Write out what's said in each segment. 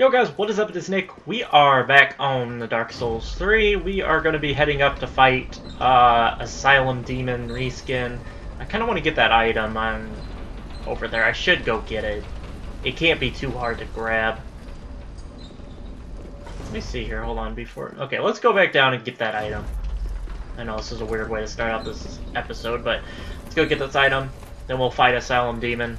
Yo guys, what is up? It is Nick. We are back on the Dark Souls 3. We are going to be heading up to fight uh, Asylum Demon reskin. I kind of want to get that item on over there. I should go get it. It can't be too hard to grab. Let me see here. Hold on. Before. Okay, let's go back down and get that item. I know this is a weird way to start out this episode, but let's go get this item. Then we'll fight Asylum Demon.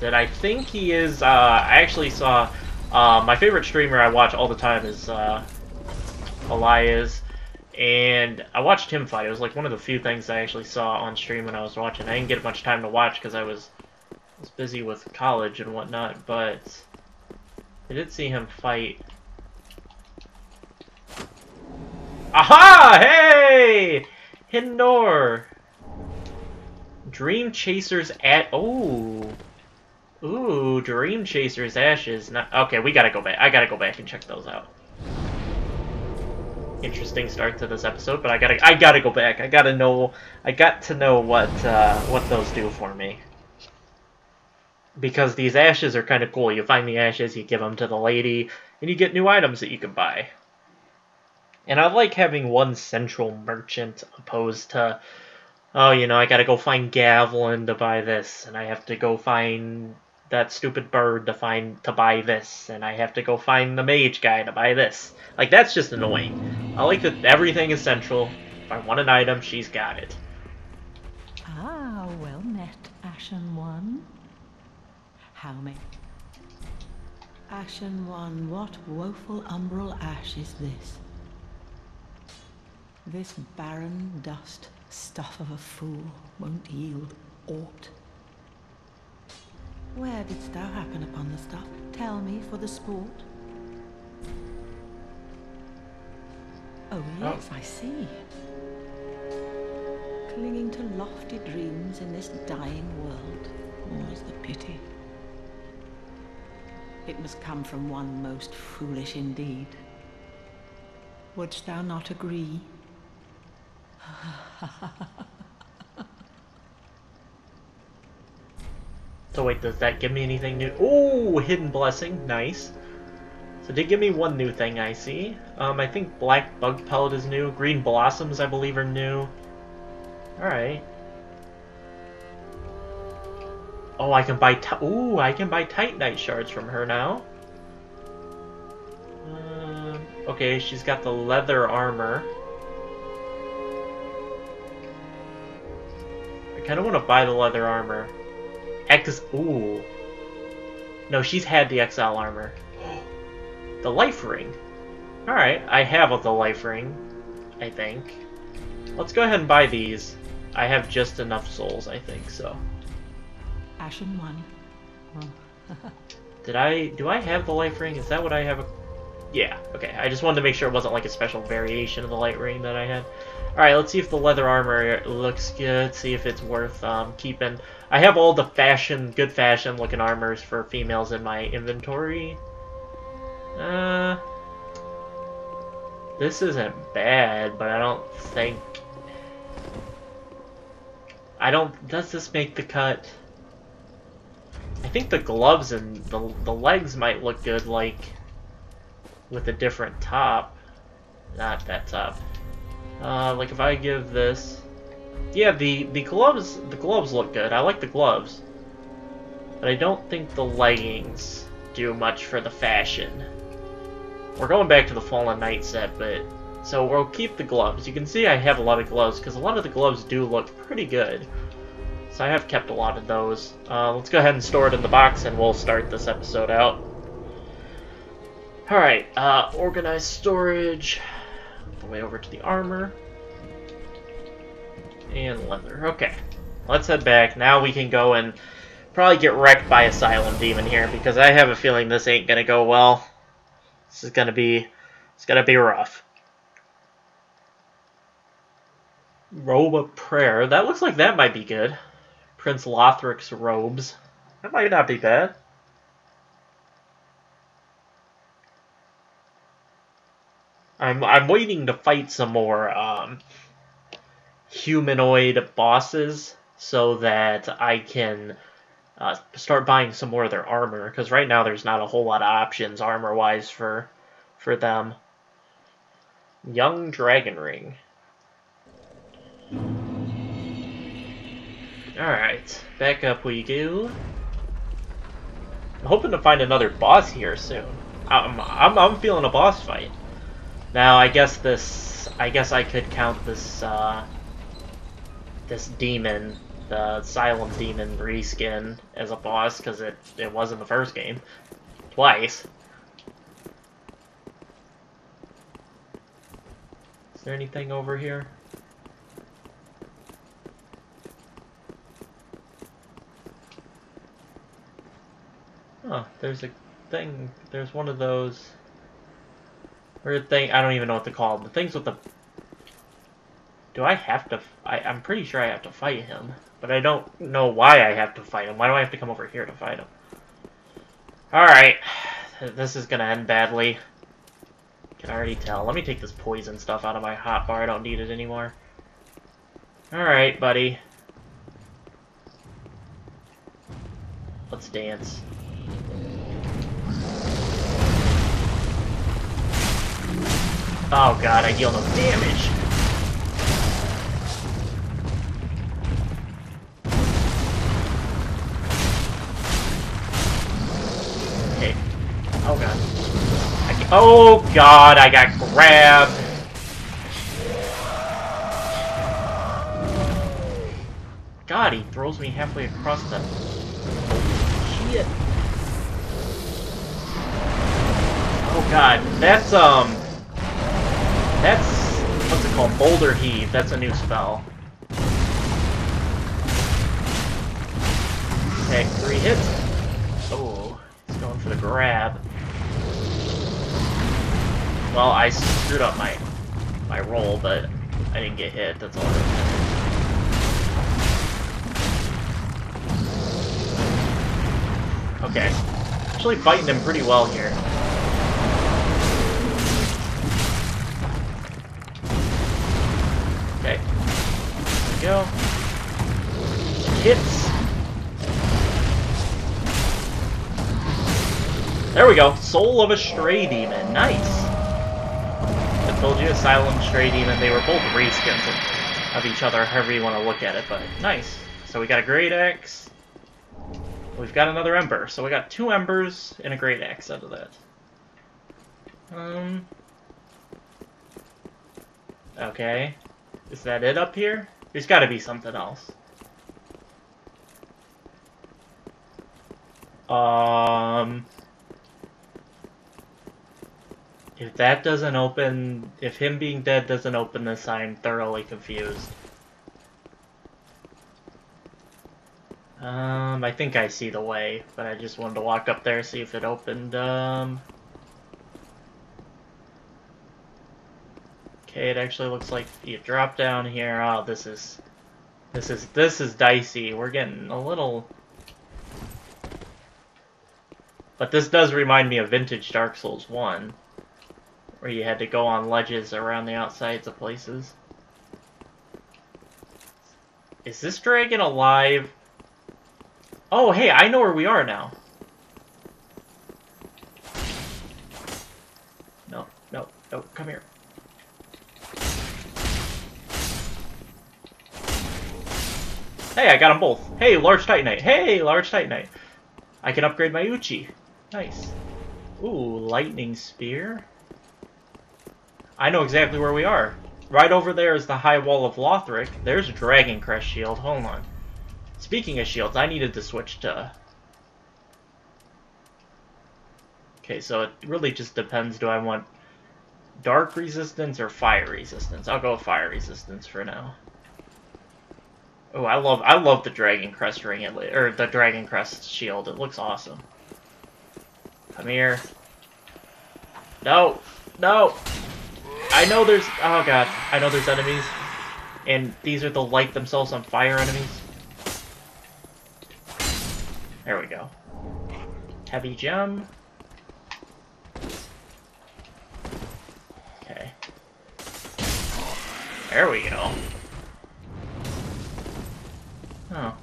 That I think he is. Uh, I actually saw. Uh, my favorite streamer I watch all the time is uh, Elias, and I watched him fight. It was like one of the few things I actually saw on stream when I was watching. I didn't get much time to watch because I was, was busy with college and whatnot, but I did see him fight. Aha! Hey! Hidden door! Dream Chasers at... Oh! Ooh, Dream Chaser's Ashes. Not, okay, we gotta go back. I gotta go back and check those out. Interesting start to this episode, but I gotta, I gotta go back. I gotta know, I got to know what, uh, what those do for me. Because these ashes are kind of cool. You find the ashes, you give them to the lady, and you get new items that you can buy. And I like having one central merchant opposed to, oh, you know, I gotta go find Gavlin to buy this, and I have to go find that stupid bird to find to buy this, and I have to go find the mage guy to buy this. Like that's just annoying. I like that everything is central. If I want an item, she's got it. Ah, well met, Ashen One. How may? Ashen One, what woeful umbral ash is this? This barren dust, stuff of a fool, won't yield aught. Where didst thou happen upon the stuff? Tell me for the sport. Oh, oh, yes, I see. Clinging to lofty dreams in this dying world, more's the pity. It must come from one most foolish indeed. Wouldst thou not agree? So wait, does that give me anything new? Ooh, Hidden Blessing, nice. So did give me one new thing I see. Um, I think Black Bug Pellet is new. Green Blossoms, I believe, are new. Alright. Oh, I can buy... Ooh, I can buy Titanite Shards from her now. Uh, okay, she's got the leather armor. I kind of want to buy the leather armor. X. Ooh. No, she's had the XL armor. the life ring. Alright, I have the life ring, I think. Let's go ahead and buy these. I have just enough souls, I think, so. Ashen one. Did I... Do I have the life ring? Is that what I have? A, yeah, okay. I just wanted to make sure it wasn't like a special variation of the light ring that I had. Alright, let's see if the leather armor looks good, see if it's worth um, keeping. I have all the fashion, good fashion looking armors for females in my inventory. Uh, this isn't bad, but I don't think... I don't... Does this make the cut? I think the gloves and the, the legs might look good, like, with a different top. Not that top. Uh, like if I give this... Yeah, the, the gloves the gloves look good. I like the gloves. But I don't think the leggings do much for the fashion. We're going back to the Fallen Knight set, but... So we'll keep the gloves. You can see I have a lot of gloves, because a lot of the gloves do look pretty good. So I have kept a lot of those. Uh, let's go ahead and store it in the box, and we'll start this episode out. Alright, uh, organized storage. Way over to the armor. And leather. Okay. Let's head back. Now we can go and probably get wrecked by Asylum Demon here, because I have a feeling this ain't gonna go well. This is gonna be... It's gonna be rough. Robe of Prayer. That looks like that might be good. Prince Lothric's robes. That might not be bad. I'm I'm waiting to fight some more um, humanoid bosses so that I can uh, start buying some more of their armor because right now there's not a whole lot of options armor wise for for them. Young Dragon Ring. Alright, back up we go. I'm hoping to find another boss here soon. I'm, I'm, I'm feeling a boss fight. Now, I guess this... I guess I could count this, uh... This demon, the Asylum Demon reskin, as a boss, because it, it was in the first game. Twice. Is there anything over here? Oh, there's a thing. There's one of those weird thing. I don't even know what to call them. The things with the. Do I have to? I, I'm pretty sure I have to fight him, but I don't know why I have to fight him. Why do I have to come over here to fight him? All right, this is gonna end badly. Can already tell. Let me take this poison stuff out of my hot bar. I don't need it anymore. All right, buddy. Let's dance. Oh god, I deal no damage. Okay. Oh god. I oh god, I got grabbed. God, he throws me halfway across the... Shit. Oh god, that's, um... That's... What's it called? Boulder Heave. That's a new spell. Okay, three hits. Oh, he's going for the grab. Well, I screwed up my my roll, but I didn't get hit. That's all that. Okay. Actually fighting him pretty well here. Go. Hits. There we go. Soul of a Stray Demon. Nice. I told you, Asylum, Stray Demon, they were both reskins of, of each other, however you want to look at it, but nice. So we got a Great Axe. We've got another Ember. So we got two Embers and a Great Axe out of that. Um... Okay. Is that it up here? There's got to be something else. Um... If that doesn't open, if him being dead doesn't open this, I'm thoroughly confused. Um, I think I see the way, but I just wanted to walk up there, see if it opened, um... Okay, it actually looks like you drop down here. Oh, this is... This is... This is dicey. We're getting a little... But this does remind me of vintage Dark Souls 1. Where you had to go on ledges around the outsides of places. Is this dragon alive? Oh, hey, I know where we are now. No, no, no, come here. Hey, I got them both. Hey, large titanite. Hey, large titanite. I can upgrade my Uchi. Nice. Ooh, lightning spear. I know exactly where we are. Right over there is the high wall of Lothric. There's a Dragon Crest shield. Hold on. Speaking of shields, I needed to switch to... Okay, so it really just depends. Do I want dark resistance or fire resistance? I'll go fire resistance for now. Oh, I love I love the Dragon Crest ring or the Dragon Crest shield. It looks awesome. Come here. No, no. I know there's. Oh god, I know there's enemies, and these are the light themselves on fire enemies. There we go. Heavy gem. Okay. There we go.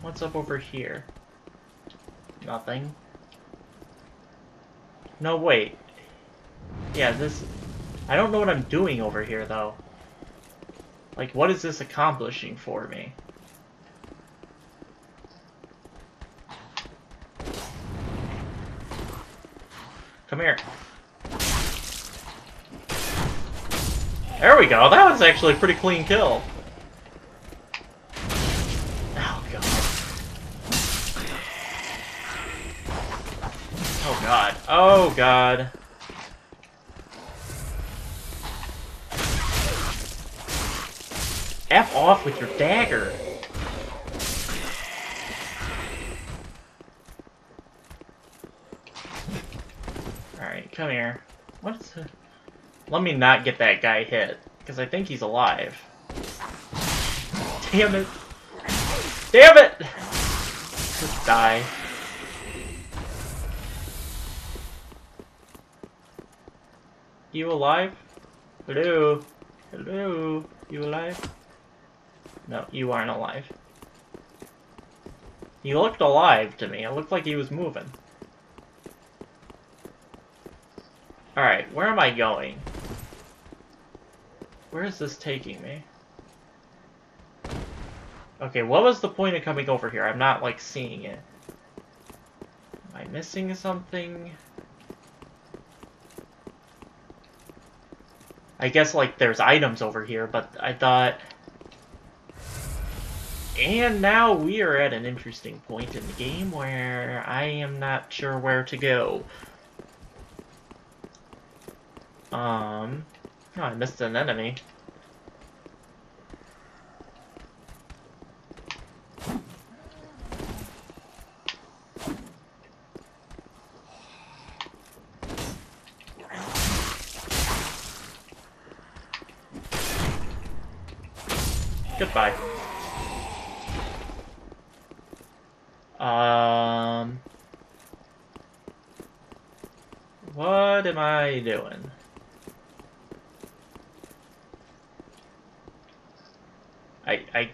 What's up over here? Nothing. No, wait. Yeah, this... I don't know what I'm doing over here, though. Like, what is this accomplishing for me? Come here. There we go. That was actually a pretty clean kill. God. F off with your dagger. Alright, come here. What is it? Let me not get that guy hit, because I think he's alive. Damn it! Damn it! Just die. You alive? Hello? Hello? You alive? No, you aren't alive. He looked alive to me. It looked like he was moving. Alright, where am I going? Where is this taking me? Okay, what was the point of coming over here? I'm not, like, seeing it. Am I missing something? I guess, like, there's items over here, but I thought... And now we are at an interesting point in the game where I am not sure where to go. Um, oh, I missed an enemy. Goodbye. Um... What am I doing? I, I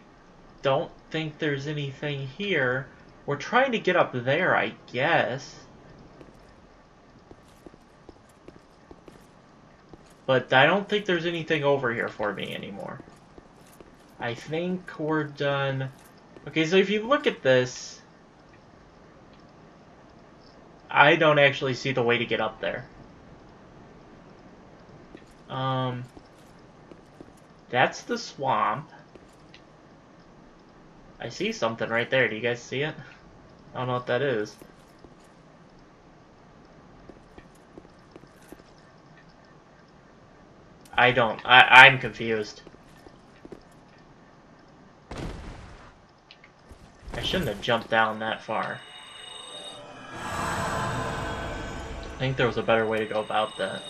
don't think there's anything here. We're trying to get up there, I guess. But I don't think there's anything over here for me anymore. I think we're done. Okay, so if you look at this, I don't actually see the way to get up there. Um, that's the swamp. I see something right there. Do you guys see it? I don't know what that is. I don't. I, I'm confused. I shouldn't have jumped down that far. I think there was a better way to go about that.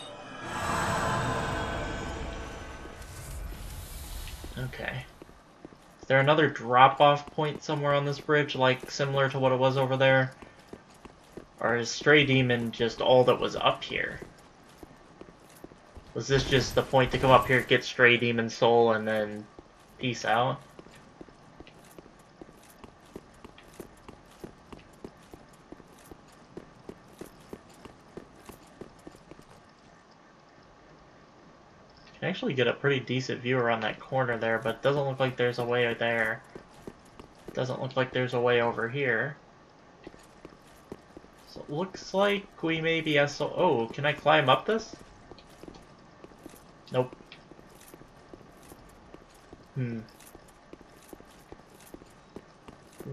Okay there another drop-off point somewhere on this bridge, like similar to what it was over there? Or is Stray Demon just all that was up here? Was this just the point to come up here, get Stray Demon Soul, and then peace out? Actually get a pretty decent view around that corner there, but it doesn't look like there's a way there. It Doesn't look like there's a way over here. So it looks like we maybe have so- oh, can I climb up this? Nope. Hmm.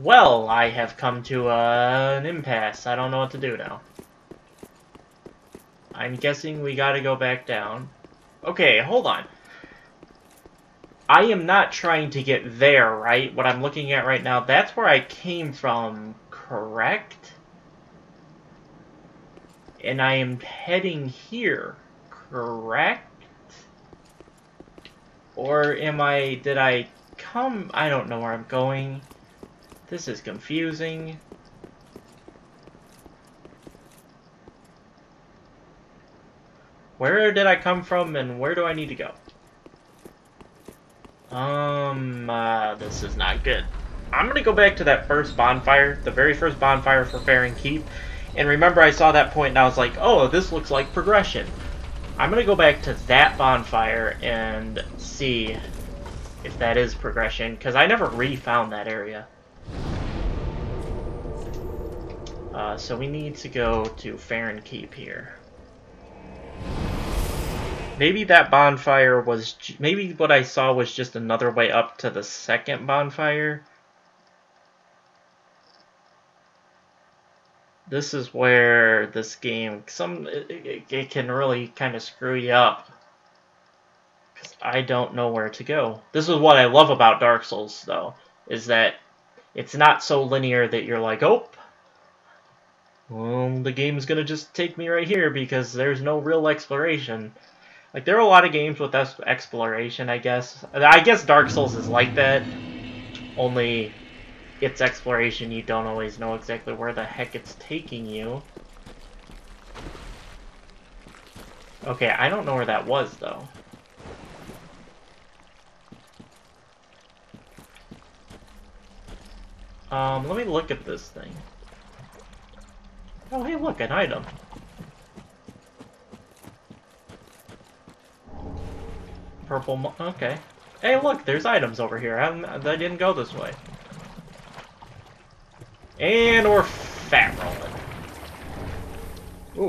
Well, I have come to uh, an impasse. I don't know what to do now. I'm guessing we gotta go back down. Okay, hold on. I am not trying to get there, right? What I'm looking at right now, that's where I came from, correct? And I am heading here, correct? Or am I, did I come, I don't know where I'm going. This is confusing. Where did I come from and where do I need to go? Um, uh, this is not good. I'm gonna go back to that first bonfire, the very first bonfire for Farron Keep. And remember I saw that point and I was like, oh, this looks like progression. I'm gonna go back to that bonfire and see if that is progression, because I never refound that area. Uh, so we need to go to Farron Keep here. Maybe that bonfire was... Maybe what I saw was just another way up to the second bonfire. This is where this game... some It, it can really kind of screw you up. Because I don't know where to go. This is what I love about Dark Souls, though. Is that it's not so linear that you're like, oh, well, the game's gonna just take me right here because there's no real exploration. Like, there are a lot of games with exploration, I guess. I guess Dark Souls is like that, only it's exploration, you don't always know exactly where the heck it's taking you. Okay, I don't know where that was, though. Um, let me look at this thing. Oh, hey, look, an item. Purple, okay. Hey, look, there's items over here. I, I didn't go this way. And we're fat rolling.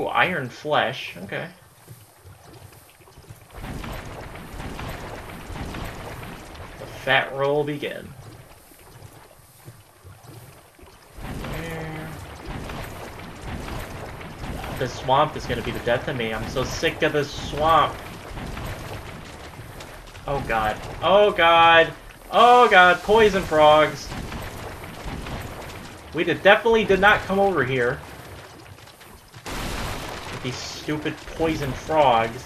Ooh, iron flesh. Okay. The fat roll begin. This swamp is gonna be the death of me. I'm so sick of this swamp. Oh god. Oh god. Oh god. Poison frogs. We did definitely did not come over here. With these stupid poison frogs.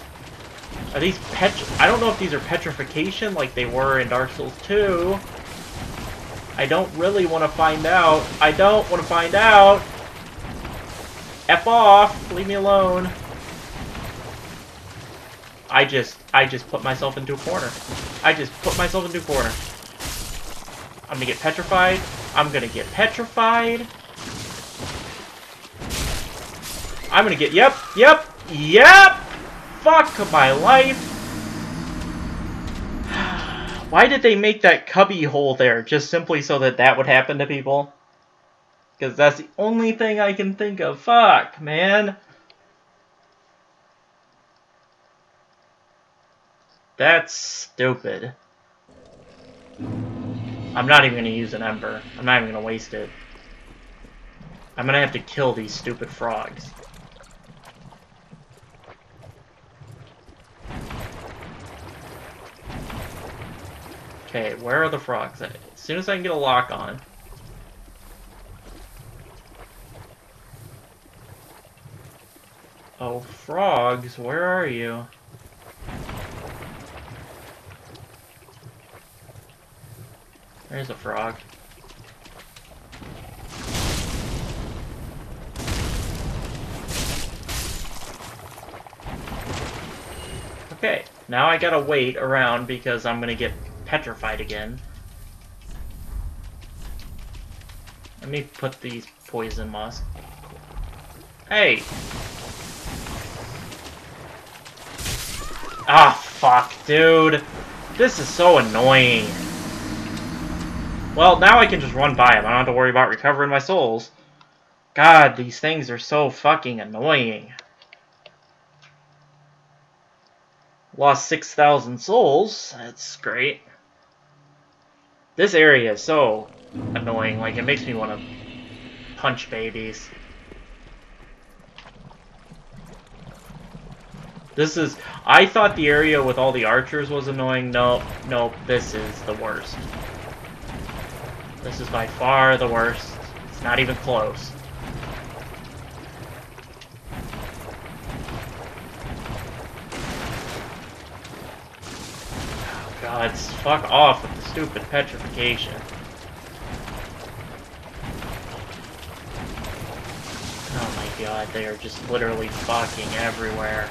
Are these pet? I don't know if these are petrification like they were in Dark Souls 2. I don't really want to find out. I don't want to find out. F off! Leave me alone. I just, I just put myself into a corner. I just put myself into a corner. I'm gonna get petrified. I'm gonna get petrified. I'm gonna get, yep, yep, yep! Fuck my life! Why did they make that cubby hole there? Just simply so that that would happen to people? Because that's the only thing I can think of. Fuck, man. That's stupid. I'm not even going to use an Ember. I'm not even going to waste it. I'm going to have to kill these stupid frogs. Okay, where are the frogs? at? As soon as I can get a lock on. Oh, frogs, where are you? There's a frog. Okay, now I gotta wait around because I'm gonna get petrified again. Let me put these poison moss. Hey! Ah, fuck, dude. This is so annoying. Well, now I can just run by him. I don't have to worry about recovering my souls. God, these things are so fucking annoying. Lost 6,000 souls. That's great. This area is so annoying. Like, it makes me want to punch babies. This is... I thought the area with all the archers was annoying. No, no, this is the worst. This is by far the worst. It's not even close. Oh God, fuck off with the stupid petrification. Oh my god, they are just literally fucking everywhere.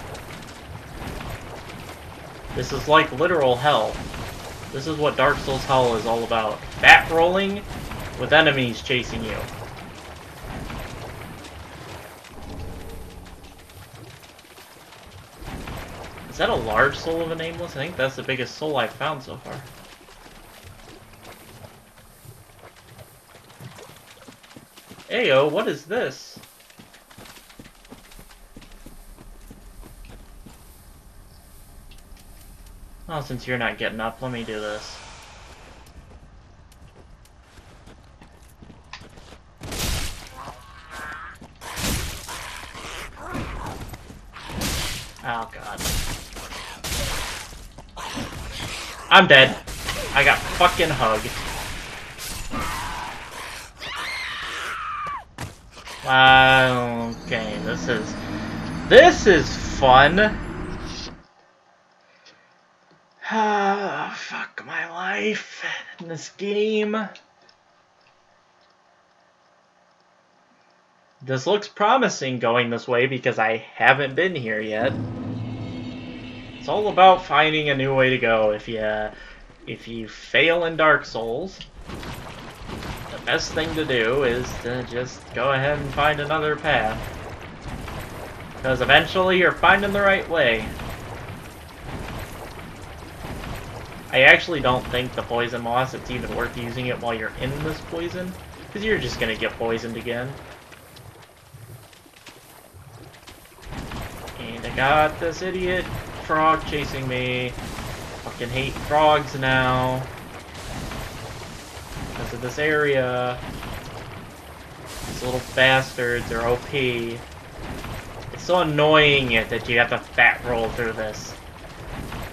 This is like literal hell. This is what Dark Souls Hell is all about. Fat rolling with enemies chasing you. Is that a large soul of a nameless? I think that's the biggest soul I've found so far. Ayo, what is this? Oh, since you're not getting up, let me do this. Oh god. I'm dead. I got fucking hugged. Wow, okay, this is... This is fun! Ah, fuck my life in this game. This looks promising going this way because I haven't been here yet. It's all about finding a new way to go. If you if you fail in Dark Souls, the best thing to do is to just go ahead and find another path. Because eventually you're finding the right way. I actually don't think the poison moss, it's even worth using it while you're in this poison. Because you're just going to get poisoned again. And I got this idiot frog chasing me. Fucking hate frogs now. Because of this area. These little bastards are OP. It's so annoying that you have to fat roll through this.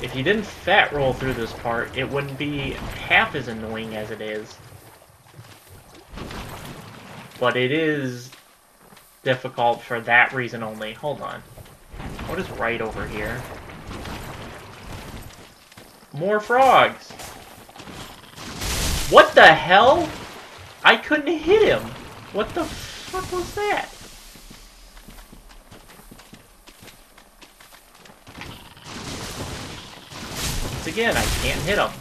If you didn't fat roll through this part, it wouldn't be half as annoying as it is. But it is difficult for that reason only. Hold on. What is right over here? More frogs! What the hell? I couldn't hit him! What the fuck was that? Once again, I can't hit him.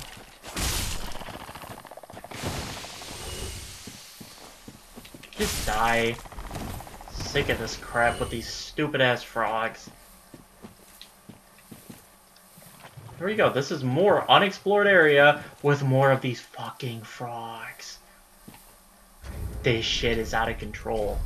Just die. Sick of this crap with these stupid ass frogs. Here we go. This is more unexplored area with more of these fucking frogs. This shit is out of control.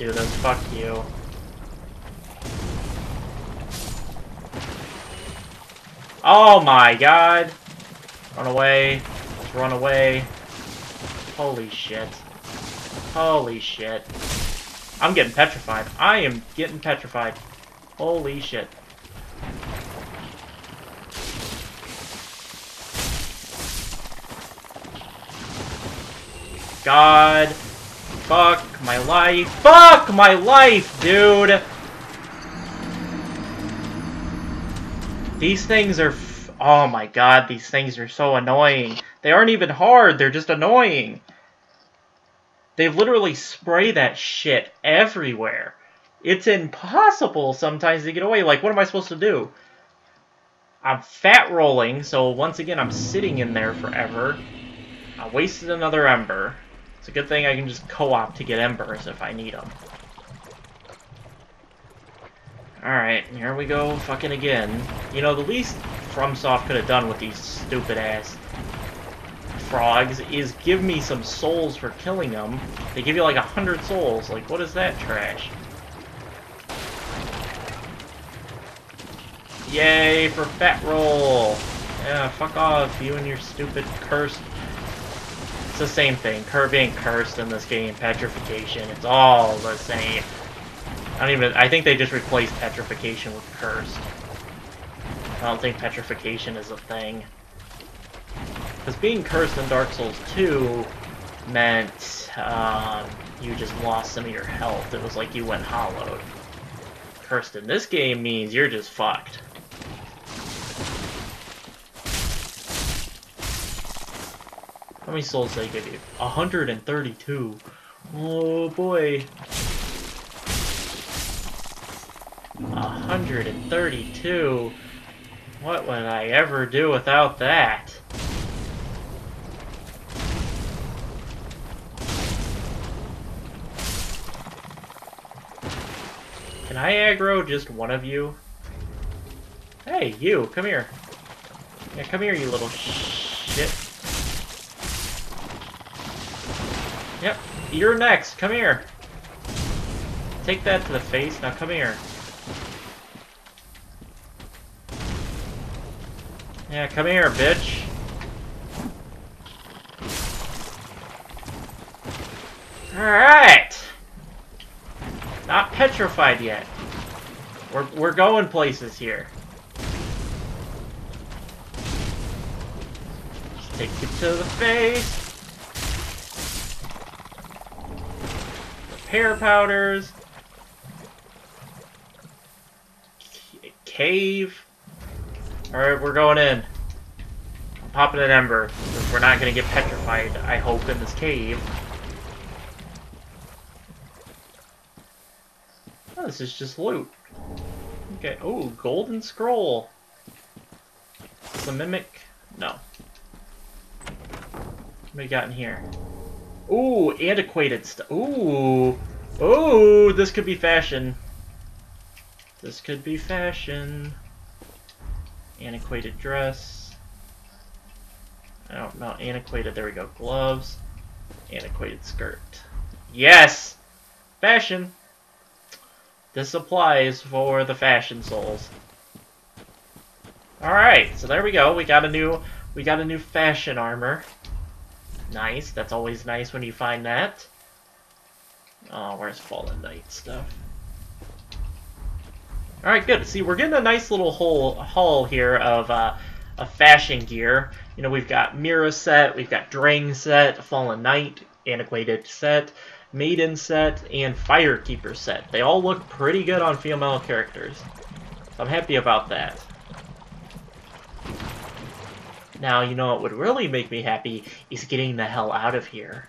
Do this. Fuck you. Oh my god! Run away. Let's run away. Holy shit. Holy shit. I'm getting petrified. I am getting petrified. Holy shit. God. Fuck my life. Fuck my life, dude! These things are... oh my god, these things are so annoying. They aren't even hard, they're just annoying. They literally spray that shit everywhere. It's impossible sometimes to get away. Like, what am I supposed to do? I'm fat rolling, so once again, I'm sitting in there forever. I wasted another ember. It's a good thing I can just co-op to get embers if I need them. Alright, here we go fucking again. You know, the least FromSoft could have done with these stupid-ass frogs is give me some souls for killing them. They give you like a hundred souls. Like, what is that trash? Yay for fat roll! Yeah, fuck off, you and your stupid cursed... The same thing. Cur being cursed in this game, petrification, it's all the same. I don't even... I think they just replaced petrification with cursed. I don't think petrification is a thing. Because being cursed in Dark Souls 2 meant um, you just lost some of your health. It was like you went hollowed. Cursed in this game means you're just fucked. How many souls did they give you? 132. Oh boy. 132. What would I ever do without that? Can I aggro just one of you? Hey, you, come here. Yeah, come here, you little shit. Yep, you're next. Come here. Take that to the face. Now come here. Yeah, come here, bitch. Alright! Not petrified yet. We're, we're going places here. Just take it to the face. Repair powders. Cave. Alright, we're going in. I'm popping an ember. We're not gonna get petrified, I hope, in this cave. Oh, this is just loot. Okay. Oh, golden scroll. Is a mimic? No. What we got in here? Ooh, antiquated stuff. Ooh. Ooh, this could be fashion. This could be fashion. Antiquated dress. I don't know. Antiquated. There we go. Gloves. Antiquated skirt. Yes! Fashion. This applies for the fashion souls. Alright, so there we go. We got a new we got a new fashion armor. Nice. That's always nice when you find that. Oh, where's Fallen Knight stuff? Alright, good. See, we're getting a nice little whole haul here of uh, a fashion gear. You know, we've got Mirrah set, we've got Drang set, Fallen Knight, Antiquated set, Maiden set, and Firekeeper set. They all look pretty good on female characters. So I'm happy about that. Now, you know what would really make me happy is getting the hell out of here.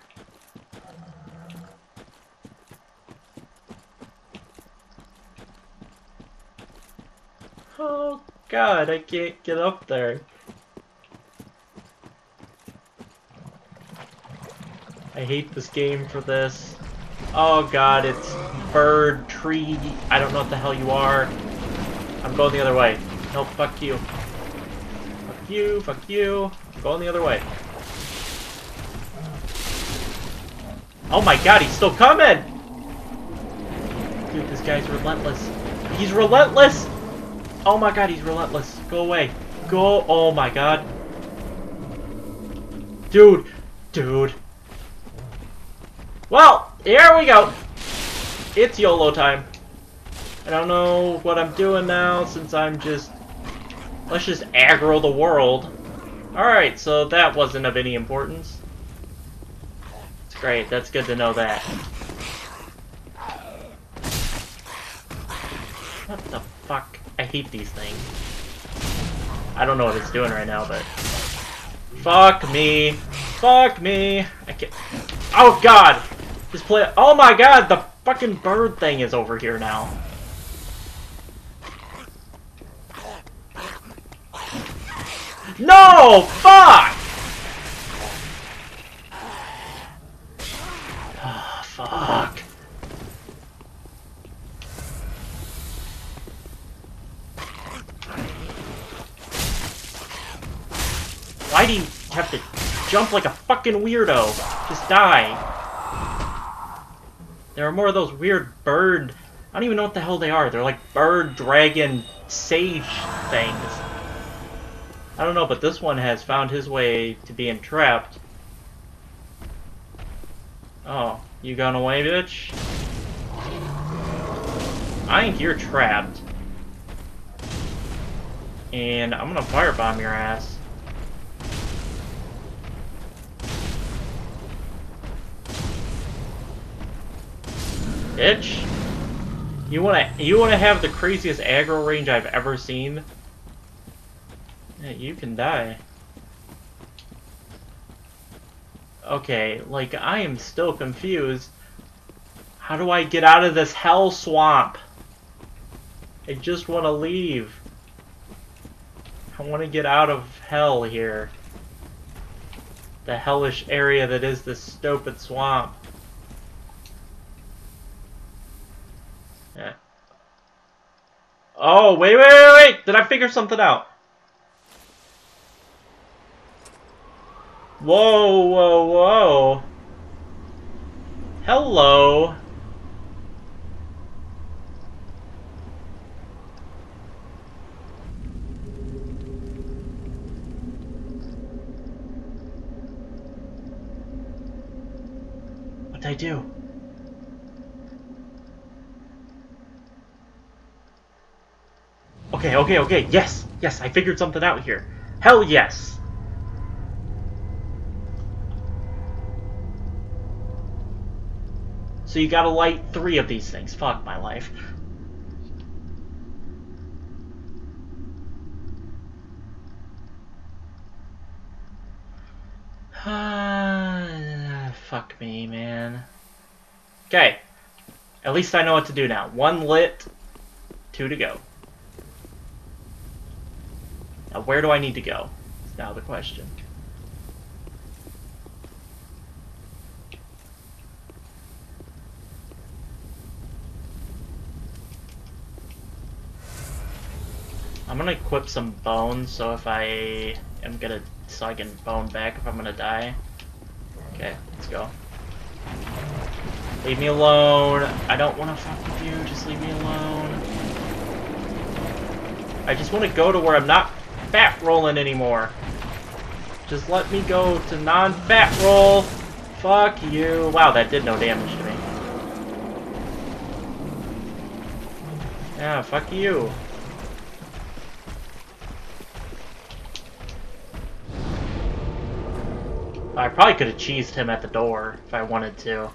Oh god, I can't get up there. I hate this game for this. Oh god, it's bird, tree, I don't know what the hell you are. I'm going the other way. No, fuck you. You, fuck you. Going the other way. Oh my god, he's still coming! Dude, this guy's relentless. He's relentless! Oh my god, he's relentless. Go away. Go. Oh my god. Dude. Dude. Well, here we go. It's YOLO time. I don't know what I'm doing now since I'm just... Let's just aggro the world. Alright, so that wasn't of any importance. It's great, that's good to know that. What the fuck? I hate these things. I don't know what it's doing right now, but... Fuck me. Fuck me. I can't... Oh god! This play. Oh my god, the fucking bird thing is over here now. No! Fuck! Oh, fuck. Why do you have to jump like a fucking weirdo? Just die. There are more of those weird bird... I don't even know what the hell they are. They're like bird, dragon, sage things. I don't know, but this one has found his way to being trapped. Oh, you gone away, bitch? I think you're trapped. And I'm gonna firebomb your ass. bitch. You wanna you wanna have the craziest aggro range I've ever seen? Yeah, you can die. Okay, like I am still confused. How do I get out of this hell swamp? I just want to leave. I want to get out of hell here. The hellish area that is this stupid swamp. Yeah. Oh, wait, wait, wait, wait! Did I figure something out? Whoa, whoa, whoa. Hello. What'd I do? Okay, okay, okay. Yes, yes, I figured something out here. Hell yes. So you gotta light three of these things. Fuck my life. Ah, fuck me, man. Okay. At least I know what to do now. One lit, two to go. Now, where do I need to go? Now the question. I'm gonna equip some bones, so if I am gonna, so I can bone back if I'm gonna die. Okay, let's go. Leave me alone. I don't want to fuck with you. Just leave me alone. I just want to go to where I'm not fat rolling anymore. Just let me go to non-fat roll. Fuck you. Wow, that did no damage to me. Yeah, fuck you. I probably could have cheesed him at the door if I wanted to.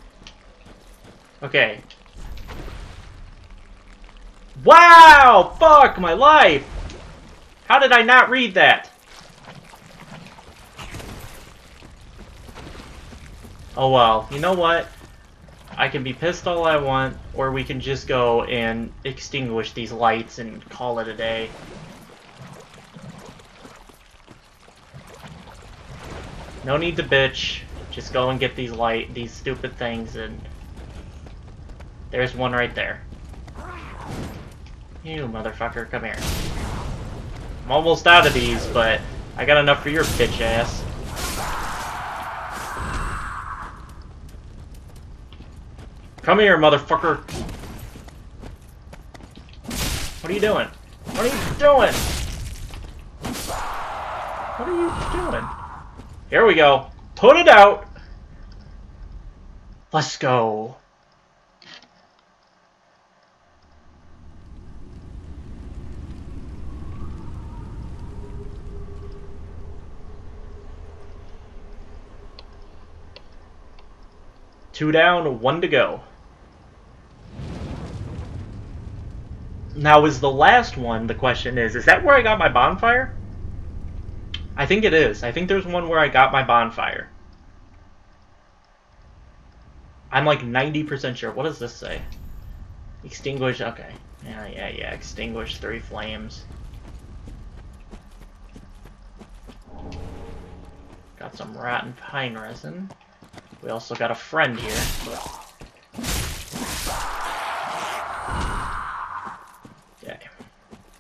Okay. Wow! Fuck my life! How did I not read that? Oh well, you know what? I can be pissed all I want, or we can just go and extinguish these lights and call it a day. No need to bitch. Just go and get these light, these stupid things, and there's one right there. You motherfucker, come here. I'm almost out of these, but I got enough for your bitch ass. Come here, motherfucker. What are you doing? What are you doing? What are you doing? Here we go. Put it out. Let's go. Two down, one to go. Now, is the last one, the question is, is that where I got my bonfire? I think it is. I think there's one where I got my bonfire. I'm like 90% sure. What does this say? Extinguish, okay. Yeah, yeah, yeah. Extinguish three flames. Got some rotten pine resin. We also got a friend here.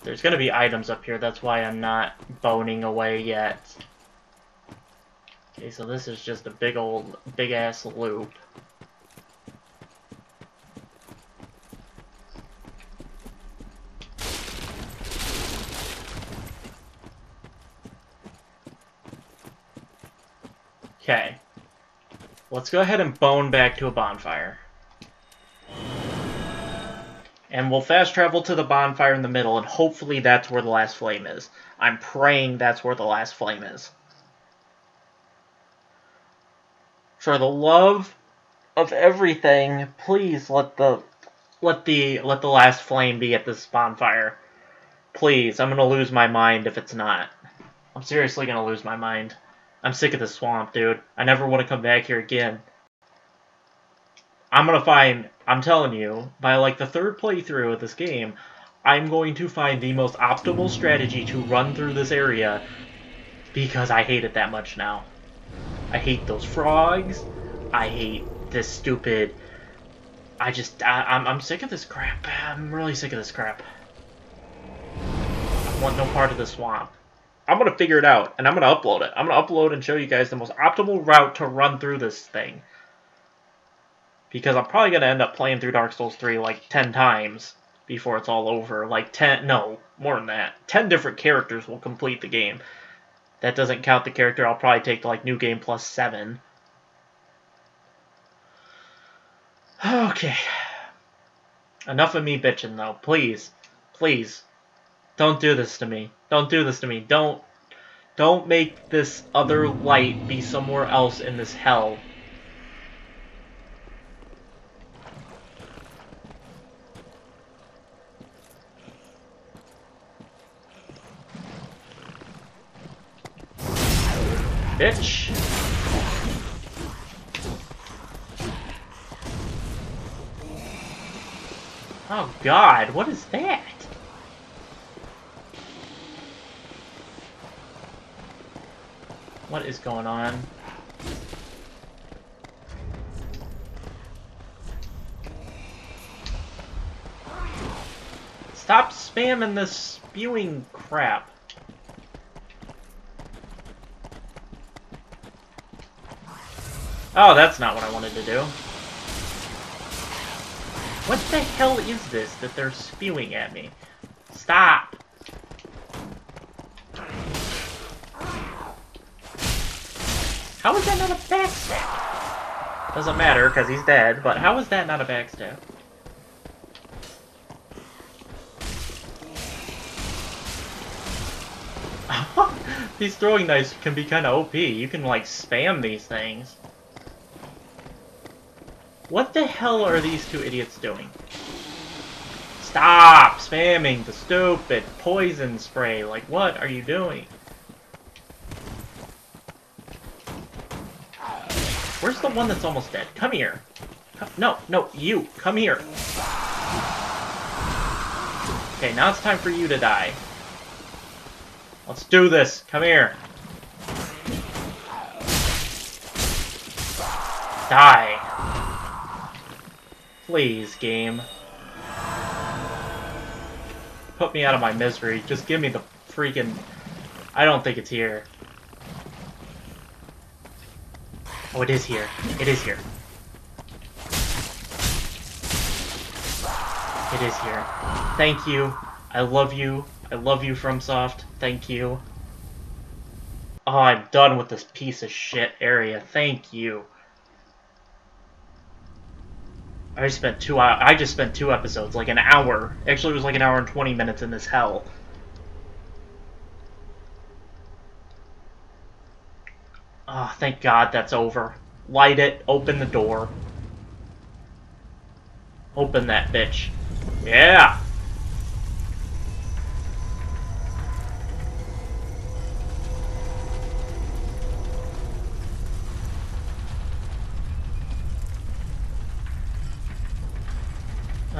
There's gonna be items up here, that's why I'm not boning away yet. Okay, so this is just a big old, big-ass loop. Okay. Let's go ahead and bone back to a bonfire. And we'll fast travel to the bonfire in the middle, and hopefully that's where the last flame is. I'm praying that's where the last flame is. For the love of everything, please let the let the let the last flame be at this bonfire. Please, I'm gonna lose my mind if it's not. I'm seriously gonna lose my mind. I'm sick of this swamp, dude. I never want to come back here again. I'm gonna find, I'm telling you, by like the third playthrough of this game, I'm going to find the most optimal strategy to run through this area because I hate it that much now. I hate those frogs. I hate this stupid... I just... I, I'm, I'm sick of this crap. I'm really sick of this crap. I want no part of the swamp. I'm to figure it out, and I'm to upload it. I'm to upload and show you guys the most optimal route to run through this thing. Because I'm probably going to end up playing through Dark Souls 3 like 10 times before it's all over. Like 10, no, more than that. 10 different characters will complete the game. That doesn't count the character I'll probably take to like New Game Plus 7. Okay. Enough of me bitching though. Please. Please. Don't do this to me. Don't do this to me. Don't don't make this other light be somewhere else in this hell. Bitch. Oh god, what is that? What is going on? Stop spamming this spewing crap. Oh, that's not what I wanted to do. What the hell is this that they're spewing at me? Stop! How is that not a backstab? Doesn't matter, because he's dead, but how is that not a backstab? these throwing knives can be kind of OP. You can, like, spam these things. What the hell are these two idiots doing? Stop spamming the stupid poison spray. Like, what are you doing? Where's the one that's almost dead? Come here. No, no, you. Come here. Okay, now it's time for you to die. Let's do this. Come here. Die. Please, game. Put me out of my misery. Just give me the freaking... I don't think it's here. Oh, it is here. It is here. It is here. Thank you. I love you. I love you, FromSoft. Thank you. Oh, I'm done with this piece of shit area. Thank you. I spent two. I just spent two episodes, like an hour. Actually, it was like an hour and twenty minutes in this hell. Ah, oh, thank God that's over. Light it. Open the door. Open that bitch. Yeah.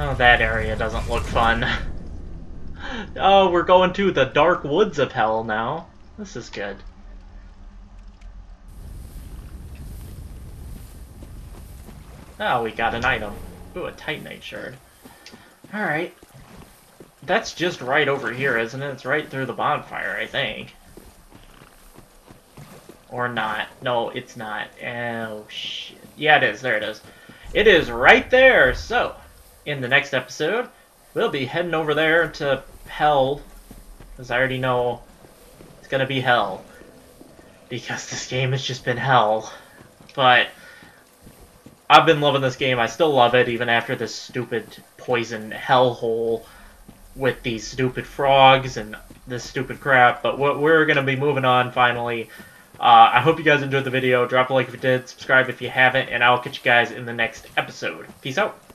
Oh, that area doesn't look fun. oh, we're going to the dark woods of hell now. This is good. Oh, we got an item. Ooh, a Titanite shard. Alright. That's just right over here, isn't it? It's right through the bonfire, I think. Or not. No, it's not. Oh, shit. Yeah, it is. There it is. It is right there. So, in the next episode, we'll be heading over there to hell, because I already know it's going to be hell. Because this game has just been hell. But I've been loving this game. I still love it, even after this stupid poison hellhole with these stupid frogs and this stupid crap. But what we're going to be moving on finally. Uh, I hope you guys enjoyed the video. Drop a like if you did, subscribe if you haven't, and I'll catch you guys in the next episode. Peace out.